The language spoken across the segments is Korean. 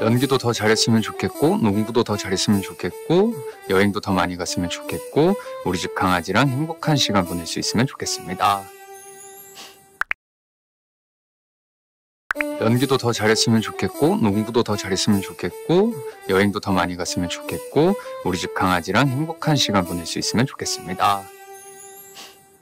연기도 더 잘했으면 좋겠고 농구도 더 잘했으면 좋겠고 여행도 더 많이 갔으면 좋겠고 우리 집 강아지랑 행복한 시간 보낼 수 있으면 좋겠습니다. 연기도 더 잘했으면 좋겠고 농구도 더 잘했으면 좋겠고 여행도 더 많이 갔으면 좋겠고 우리 집 강아지랑 행복한 시간 보낼 수 있으면 좋겠습니다.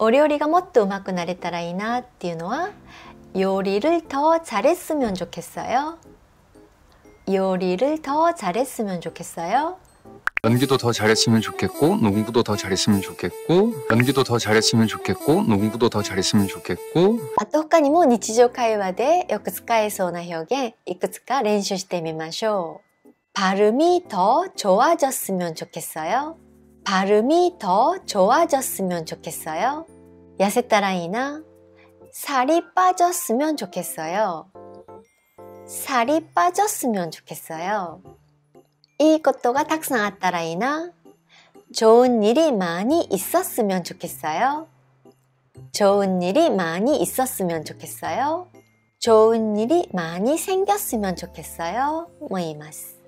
お料理がもっと上手くなれたらいいなっていうのは요리를더잘했으면좋겠어요요리를더잘했으면좋겠어요 연기도 더 잘했으면 좋겠고 농구도 더 잘했으면 좋겠고 연기도 더 잘했으면 좋겠고 농구도 더 잘했으면 좋겠고 あと他にも日常会話でよく使えそうな表現いくつか練習してみましょう발음이더좋아졌으면좋겠어요 발음이 더 좋아졌으면 좋겠어요. 야세따라이나 살이 빠졌으면 좋겠어요. 살이 빠졌으면 좋겠어요. 이 것도가 탁상았다라이나 좋은 일이 많이 있었으면 좋겠어요. 좋은 일이 많이 있었으면 좋겠어요. 좋은 일이 많이 생겼으면 좋겠어요. 뭐이마스.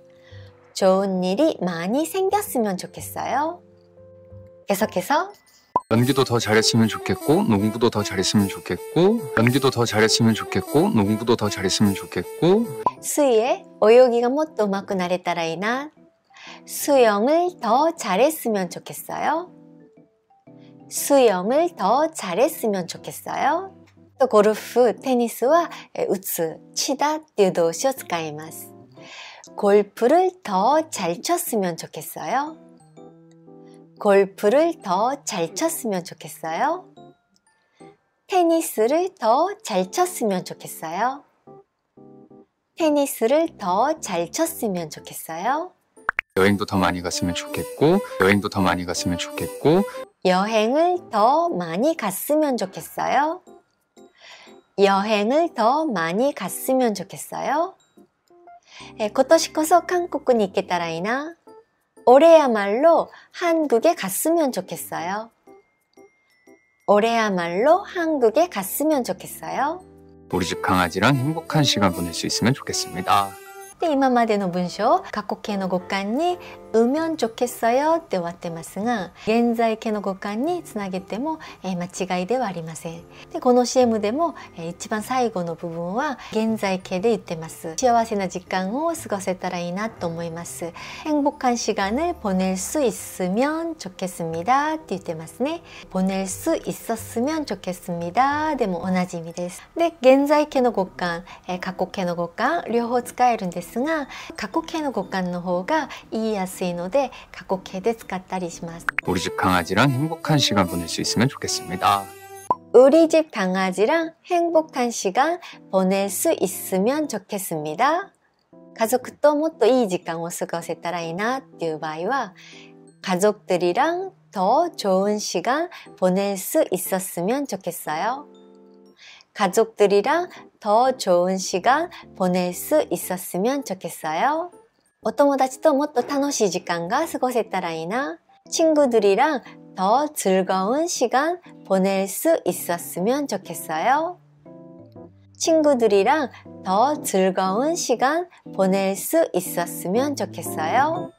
좋은 일이 많이 생겼으면 좋겠어요. 계속해서 연기도 더 잘했으면 좋겠고 농구도 더 잘했으면 좋겠고 연기도 더 잘했으면 좋겠고 농구도 더 잘했으면 좋겠고 수위에 오요기가 못도 맞고 나랬다라이나 수영을 더 잘했으면 좋겠어요. 수영을 더 잘했으면 좋겠어요. 또 고르프, 테니스와 우츠, 치다, 뛰도 쇼스카이마스. 골프를 더 잘 쳤으면 좋겠어요. 골프를 더 잘 쳤으면 좋겠어요. 테니스를 더 잘 쳤으면 좋겠어요. 테니스를 더 잘 쳤으면 좋겠어요. 여행도 더 많이 갔으면 좋겠고, 여행도 더 많이 갔으면 좋겠고, 여행을 더 많이 갔으면 좋겠어요. 여행을 더 많이 갔으면 좋겠어요. え今年こそ韓国に行けたらいいな。 올해야말로 한국에 갔으면 좋겠어요. 올해야말로 한국에 갔으면 좋겠어요. 우리 집 강아지랑 행복한 시간 보낼 수 있으면 좋겠습니다. で今までの文章過去形の語感に「うみょんちょけさよ」って終わってますが現在形の語感につなげても、えー、間違いではありませんでこの CM でも、えー、一番最後の部分は現在形で言ってます幸せな時間を過ごせたらいいなと思います행복한시간을보낼수있으면좋겠습니다って言ってますね보낼수있었으면좋겠습니다でも同じ意味ですで現在形の語感、えー、過去形の語感両方使えるんです ですが過去形の語感の方が言いやすいので過去形で使ったりします우리집강아지랑행복한시간보낼수있으면좋겠습니다 우리집강아지랑행복한시간보낼수있으면좋겠습니다家族ともっといい時間を過ごせたらいいなっていう場合は가족들이랑더좋은시간보낼수있었으면좋겠어요 가족들이랑 더 좋은 시간 보낼 수 있었으면 좋겠어요. お友達ともっと楽しい時間が過ごせたらいいな. 친구들이랑 더 즐거운 시간 보낼 수 있었으면 좋겠어요. 친구들이랑 더 즐거운 시간 보낼 수 있었으면 좋겠어요.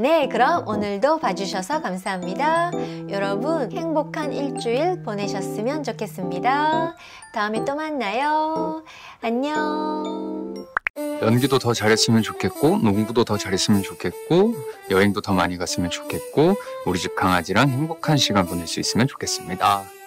네, 그럼 오늘도 봐주셔서 감사합니다. 여러분 행복한 일주일 보내셨으면 좋겠습니다. 다음에 또 만나요. 안녕. 연기도 더 잘했으면 좋겠고 농구도 더 잘했으면 좋겠고 여행도 더 많이 갔으면 좋겠고 우리 집 강아지랑 행복한 시간 보낼 수 있으면 좋겠습니다.